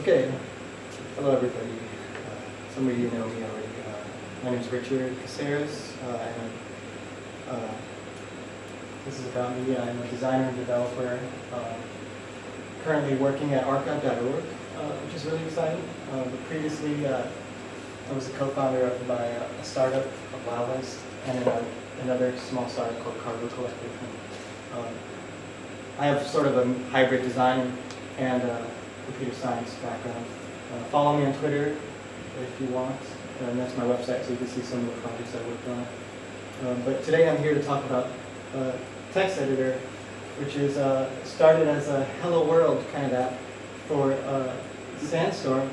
Okay, hello everybody. Uh, some of you know me already. Uh, my name is Richard Caceres. Uh, uh, this is about me. I'm a designer and developer. Uh, currently working at archive.org, uh, which is really exciting. Uh, but previously, I was a co-founder of my a startup WildList and another small startup called Cargo Collective. Um, I have sort of a hybrid design and computer science background. Uh, follow me on Twitter if you want, and that's my website so you can see some of the projects I worked on. Um, but today I'm here to talk about uh, Text Editor, which is uh, started as a Hello World kind of app for uh, Sandstorm,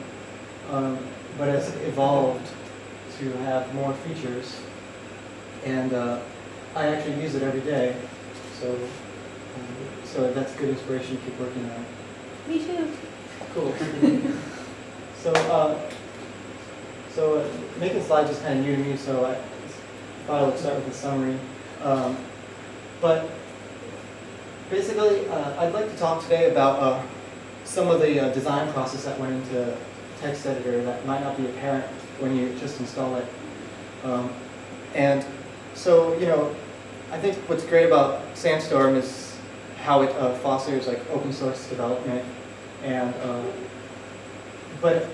um, but has evolved to have more features. And uh, I actually use it every day, so um, so that's good inspiration to keep working on. Me too. Cool. so, uh, so uh, making slides is kind of new to me, so I thought I would start with a summary. Um, but basically, uh, I'd like to talk today about uh, some of the uh, design process that went into text editor that might not be apparent when you just install it. Um, and so, you know, I think what's great about Sandstorm is how it fosters like open source development and uh, but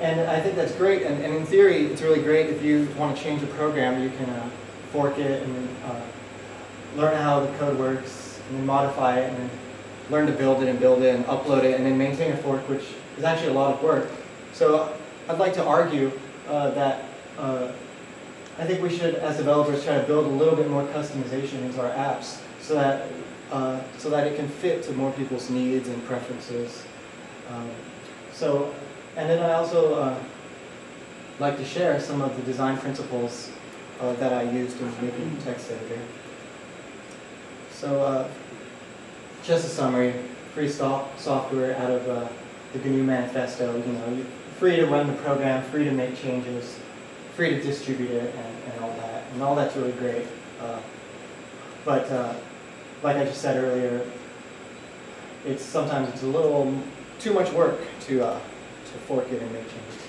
and I think that's great and, and in theory it's really great if you want to change a program you can uh, fork it and uh, learn how the code works and then modify it and then learn to build it and build it and upload it and then maintain a fork which is actually a lot of work so I'd like to argue uh, that uh, I think we should as developers try to build a little bit more customization into our apps so that uh, so that it can fit to more people's needs and preferences. Um, so, and then I also uh, like to share some of the design principles uh, that I used in making text editor. So, uh, just a summary: free software out of uh, the GNU Manifesto. You know, free to run the program, free to make changes, free to distribute it, and, and all that. And all that's really great. Uh, but like I just said earlier, it's sometimes it's a little too much work to uh, to fork it and make changes.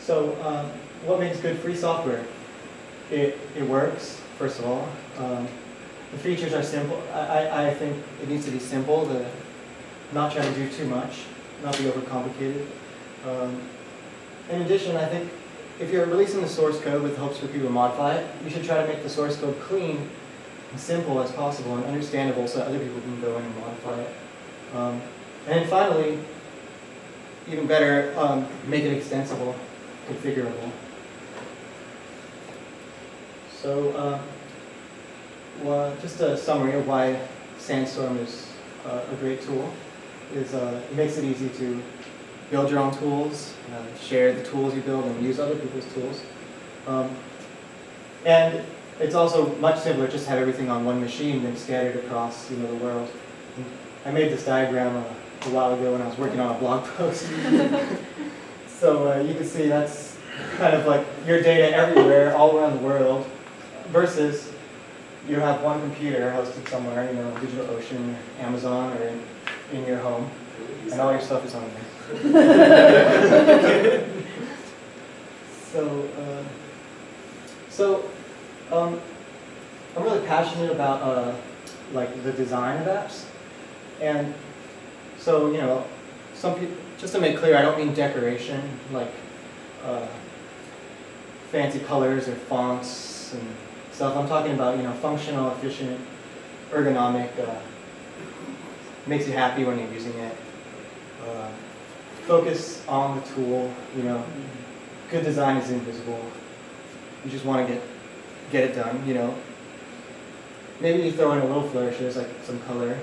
So um, what makes good free software? It it works first of all. Um, the features are simple. I, I think it needs to be simple. To not try to do too much, not be overcomplicated. Um, in addition, I think if you're releasing the source code with hopes for people to modify it, you should try to make the source code clean and simple as possible and understandable so that other people can go in and modify it. Um, and finally, even better, um, make it extensible, configurable. So, uh, well, just a summary of why Sandstorm is uh, a great tool is uh, it makes it easy to build your own tools, uh, share the tools you build, and use other people's tools. Um, and it's also much simpler just have everything on one machine than scattered across you know, the world. I made this diagram a, while ago when I was working on a blog post. so uh, you can see that's kind of like your data everywhere, all around the world, versus you have one computer hosted somewhere, you know, DigitalOcean, Amazon, or in, in your home, and all your stuff is on there. so, uh, so um, I'm really passionate about uh, like the design of apps, and so you know, some people. Just to make clear, I don't mean decoration, like uh, fancy colors or fonts and stuff. I'm talking about you know functional, efficient, ergonomic. Uh, makes you happy when you're using it. Uh, focus on the tool. You know, good design is invisible. You just want to get get it done, you know. Maybe you throw in a little flourishes, like some color,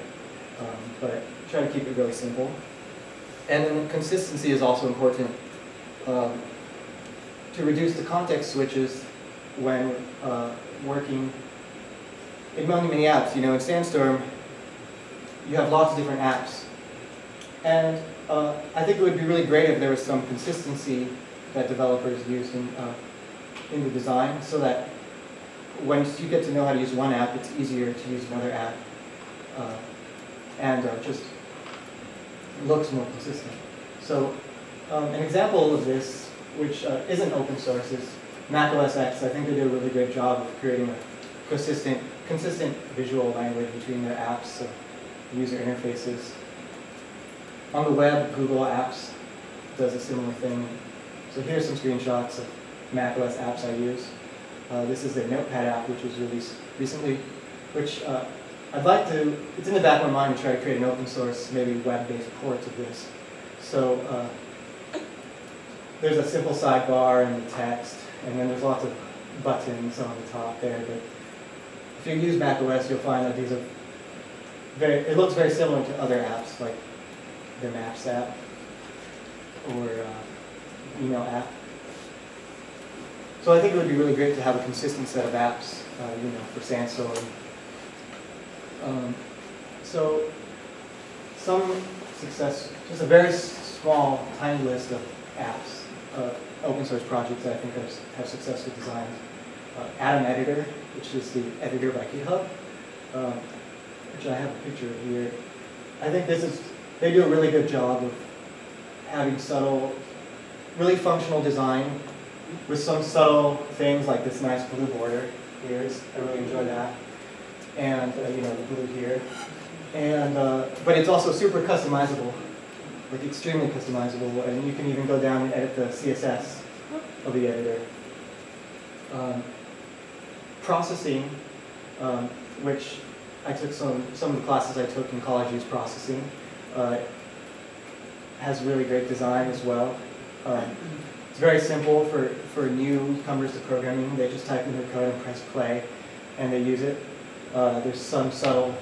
um, but try to keep it really simple. And then consistency is also important um, to reduce the context switches when uh, working in many, many apps. You know, in Sandstorm, you have lots of different apps. And uh, I think it would be really great if there was some consistency that developers use in, uh, in the design so that once you get to know how to use one app, it's easier to use another app. And uh, just looks more consistent. So Um, an example of this, which uh, isn't open source, is Mac OS X. I think they did a really great job of creating a consistent, consistent visual language between their apps, uh, user interfaces. On the web, Google Apps does a similar thing. So here's some screenshots of Mac OS apps I use. Uh, this is a Notepad app which was released recently, which uh, I'd like to, it's in the back of my mind to try to create an open source, maybe web-based port of this. So uh, there's a simple sidebar and the text, and then there's lots of buttons on the top there. But if you use Mac OS, you'll find that these are very, it looks very similar to other apps like the Maps app or uh, email app. So I think it would be really great to have a consistent set of apps, uh, you know, for Sandstorm. Um, so some success, just a very small, tiny list of apps, uh, open source projects that I think have, have successful designs. Uh, Atom Editor, which is the editor by GitHub, um, which I have a picture of here. I think this is, they do a really good job of having subtle, really functional design with some subtle things like this nice blue border here. I really enjoy that. And, uh, you know, the blue here. And, uh, but it's also super customizable, like extremely customizable, and you can even go down and edit the CSS of the editor. Um, processing, um, which I took some, some of the classes I took in college use processing, uh, has really great design as well. Um, it's very simple for, for newcomers to programming. They just type in their code and press play, and they use it. Uh, there's some subtle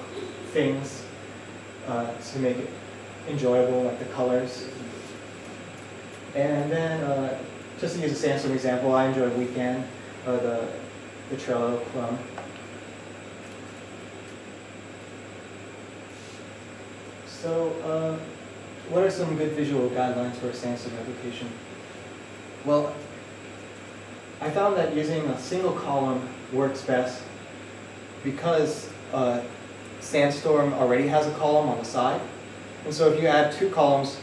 things uh, to make it enjoyable, like the colors. And then, uh, just to use a Sandstorm example, I enjoy Wekan, uh, the, the Trello clone. So, uh, what are some good visual guidelines for a Sandstorm application? Well, I found that using a single column works best because uh, Sandstorm already has a column on the side. And so if you add two columns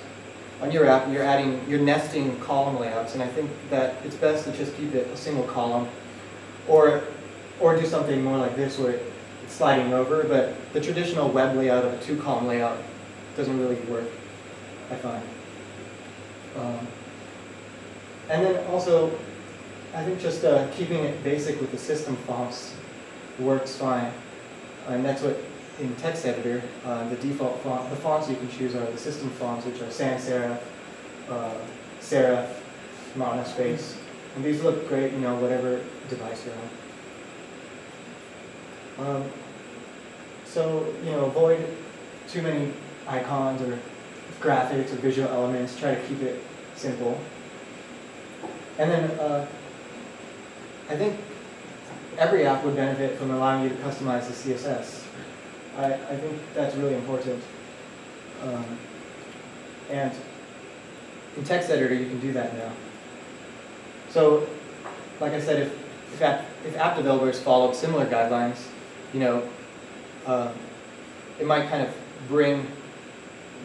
on your app, you're adding, you're nesting column layouts. And I think that it's best to just keep it a single column or, or do something more like this where it's sliding over. But the traditional web layout of a two column layout doesn't really work, I find. Um, and then also, I think just uh, keeping it basic with the system fonts works fine. And that's what in text editor, uh, the default font, the fonts you can choose are the system fonts, which are sans serif, uh, serif, monospace. And these look great, you know, whatever device you're on. Um, so, you know, avoid too many icons or graphics or visual elements. Try to keep it simple. And then uh, I think every app would benefit from allowing you to customize the CSS. I, I think that's really important. Um, and in text editor, you can do that now. So, like I said, if, if, app, if app developers followed similar guidelines, you know, uh, it might kind of bring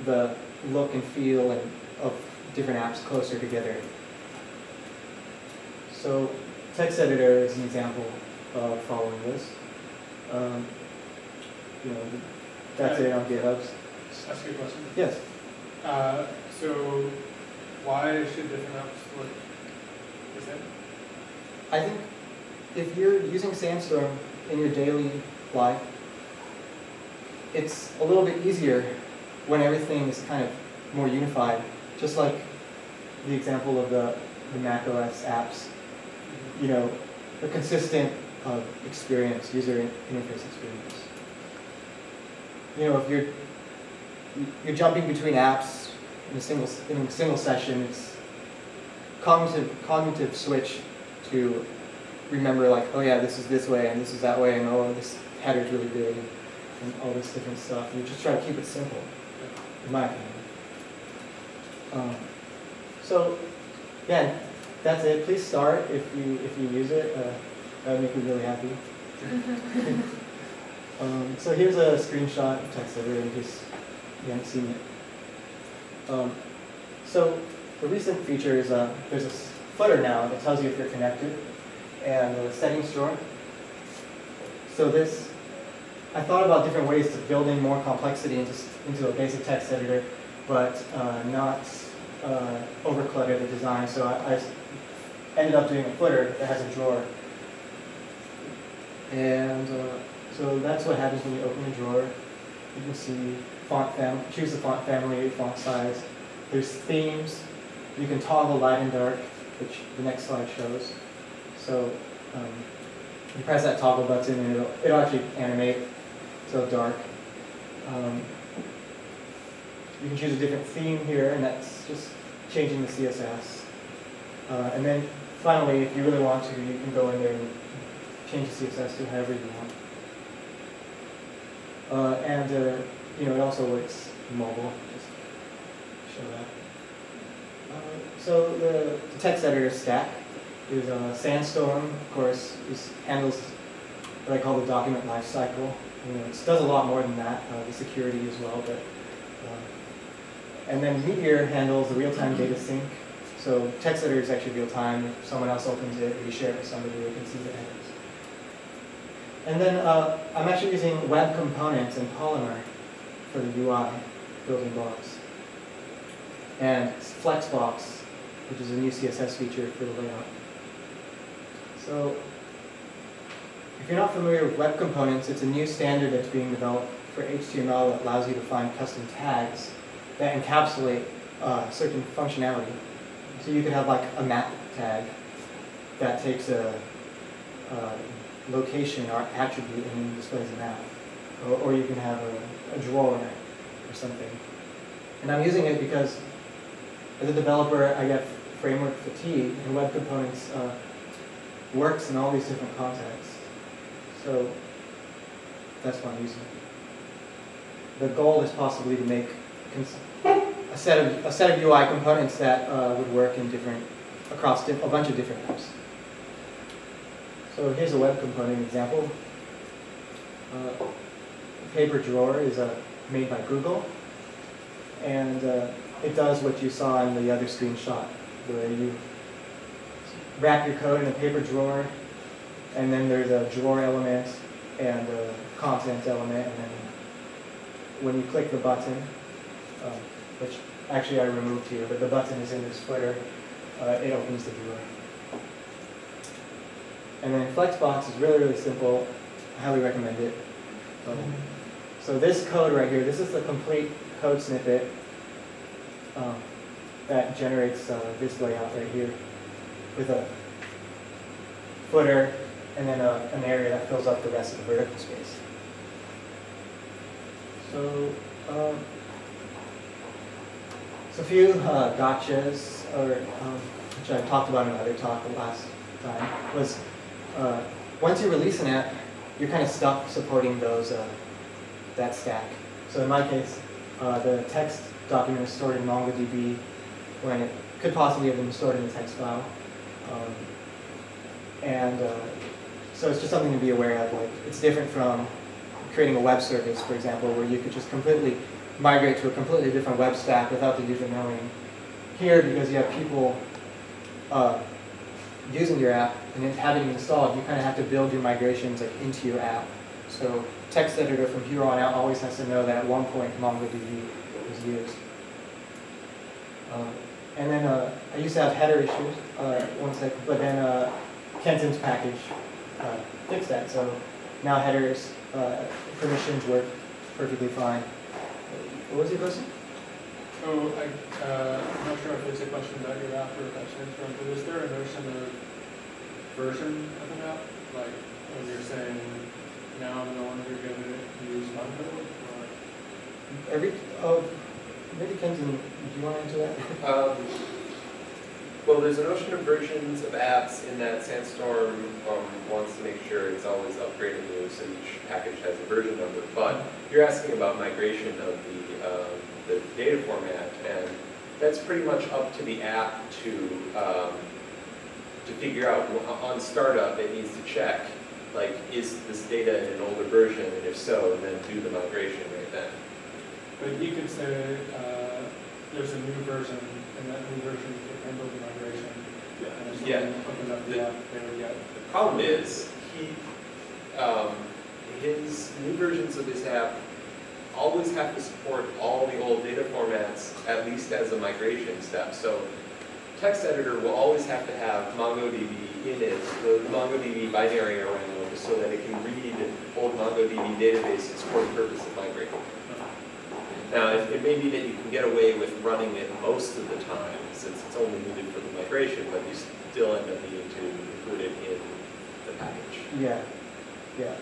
the look and feel and, of different apps closer together. So text editor is an example of following this. Um, you know, that's it on GitHub. Ask you a question. Yes. Uh, so why should different apps look the same? I think if you're using Sandstorm in your daily life, it's a little bit easier when everything is kind of more unified, just like the example of the, the Mac OS apps. You know, a consistent uh, experience, user interface experience. You know, if you're you're jumping between apps in a single in a single session, it's cognitive cognitive switch to remember like, oh yeah, this is this way and this is that way, and oh this header is really big, and all this different stuff. You just try to keep it simple, in my opinion. Um, so, yeah, that's it. Please start if you if you use it. Uh, that would make me really happy. um, so here's a screenshot of text editor in case you haven't seen it. Um, so the recent feature is uh, there's a footer now that tells you if you're connected, and the settings drawer. So this, I thought about different ways to build in more complexity into, into a basic text editor, but uh, not uh, overclutter the design. So I ended up doing a footer that has a drawer. And uh, so that's what happens when you open the drawer. You can see font fam, choose the font family, font size. There's themes. You can toggle light and dark, which the next slide shows. So um, you press that toggle button and it'll, it'll actually animate so dark. Um, you can choose a different theme here, and that's just changing the CSS. Uh, and then finally, if you really want to, you can go in there and change the CSS to however you want. Uh, and uh, you know, it also works mobile. Just show that. Uh, so the, the text editor stack is uh, Sandstorm, of course, is, handles what I call the document lifecycle. You know, it does a lot more than that, uh, the security as well. But and then Meteor handles the real-time data sync. So text editor is actually real-time. If someone else opens it, you share it with somebody, they can see the edits. And then uh, I'm actually using web components and Polymer for the UI building blocks. And Flexbox, which is a new CSS feature for the layout. So if you're not familiar with web components, it's a new standard that's being developed for HTML that allows you to find custom tags that encapsulate uh, certain functionality. So you could have like a map tag that takes a, uh location or attribute and then displays a map. Or, or you can have a, a drawer or something. And I'm using it because as a developer, I get framework fatigue and web components uh, works in all these different contexts. So that's why I'm using it. The goal is possibly to make a set of a set of UI components that uh, would work in different across di- a bunch of different apps. So here's a web component example. Uh, paper drawer is uh, made by Google, and uh, it does what you saw in the other screenshot, where you wrap your code in a paper drawer, and then there's a drawer element and a content element, and then when you click the button, um, which actually I removed here, but the button is in this footer, uh, it opens the drawer. And then Flexbox is really, really simple. I highly recommend it. So this code right here, this is the complete code snippet um, that generates uh, this layout right here with a footer and then a, an area that fills up the rest of the vertical space. So, um, so a few uh, gotchas, or um, which I talked about in another talk the last time, was uh, once you release an app, you're kind of stuck supporting those uh, that stack. So in my case, uh, the text document is stored in MongoDB when it could possibly have been stored in a text file. Um, and uh, so it's just something to be aware of. Like it's different from creating a web service, for example, where you could just completely migrate to a completely different web stack without the user knowing. Here, because you have people uh, using your app and then having it installed, you kind of have to build your migrations like into your app. So text editor from here on out always has to know that at one point MongoDB was used. Uh, and then uh, I used to have header issues uh, one sec, but then uh, Kenton's package uh, fixed that. So now headers uh, permissions work perfectly fine. What was your question? Oh, I, uh, I'm not sure if it's a question about your app or if that's answering, but is there a notion of version of an app? Like when you're saying, now I'm no longer going to use my code? or- Every oh, maybe Kenton, do you want to answer that? Um, well, there's a notion of versions of apps in that Sandstorm um, wants to make sure it's always upgrading new, so each package has a version number. But you're asking about migration of the, um, the data format, and that's pretty much up to the app to, um, to figure out. On startup, it needs to check, like, is this data in an older version, and if so, then do the migration right then. But you could say, uh, there's a new version, and that new version Yeah. opened up the The- app, they would get. The problem is, he, um, his new versions of his app always have to support all the old data formats, at least as a migration step. So text editor will always have to have MongoDB in it, the MongoDB binary around, so that it can read old MongoDB databases for the purpose of migrating. Now, it, it may be that you can get away with running it most of the time, since it's only needed for the migration, but you still end up needing to include it in the package. Yeah, yeah.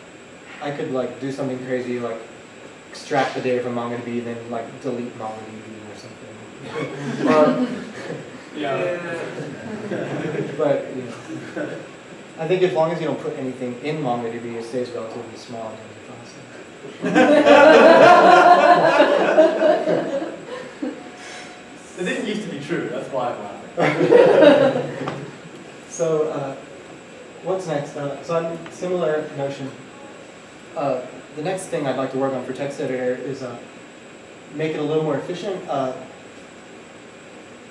I could like do something crazy, like extract the data from MongoDB, then like delete MongoDB or something. Or- Yeah. But, you know, I think as long as you don't put anything in MongoDB, it stays relatively small in terms of process. It didn't used to be true, that's why I'm laughing. So, uh, what's next? Uh, so I'm similar notion. Uh, the next thing I'd like to work on for text editor is uh, make it a little more efficient.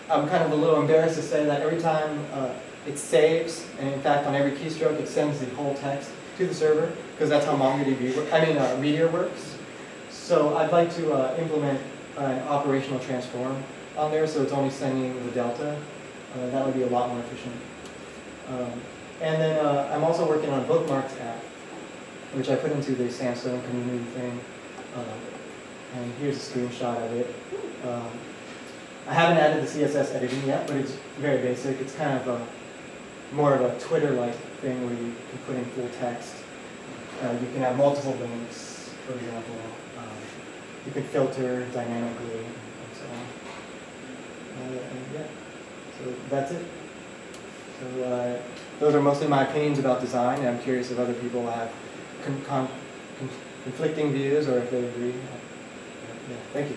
Uh, I'm kind of a little embarrassed to say that every time uh, it saves, and in fact on every keystroke it sends the whole text to the server, because that's how MongoDB, I mean uh, Meteor works. So I'd like to uh, implement an operational transform on there, so it's only sending the delta. Uh, that would be a lot more efficient. Um, and then uh, I'm also working on a bookmarks app, which I put into the Sandstorm community thing. Um, and here's a screenshot of it. Um, I haven't added the CSS editing yet, but it's very basic. It's kind of a more of a Twitter-like thing where you can put in full text. Uh, you can have multiple links, for example. Um, you can filter dynamically and so on. Uh, and yeah, so that's it. So uh, those are mostly my opinions about design, and I'm curious if other people have con- con- con- conflicting views or if they agree. Yeah, thank you.